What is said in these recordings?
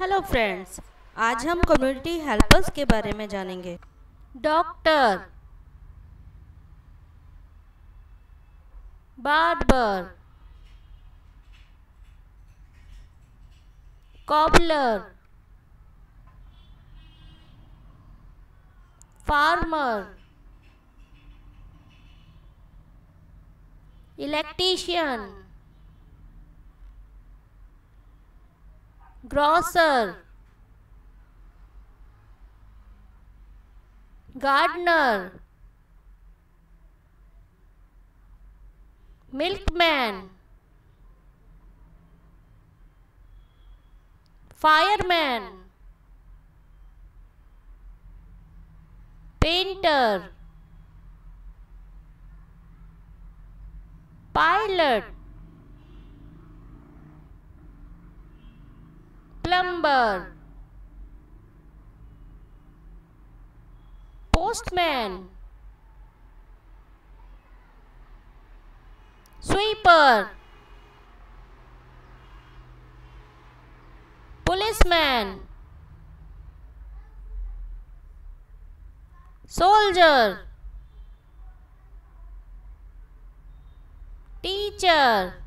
Hello friends आज हम community helpers के बारे में जानेंगे। Doctor barber cobbler farmer electrician grocer gardener milkman fireman painter pilot plumber postman sweeper policeman soldier teacher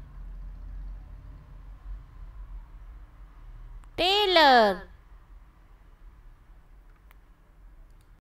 Miller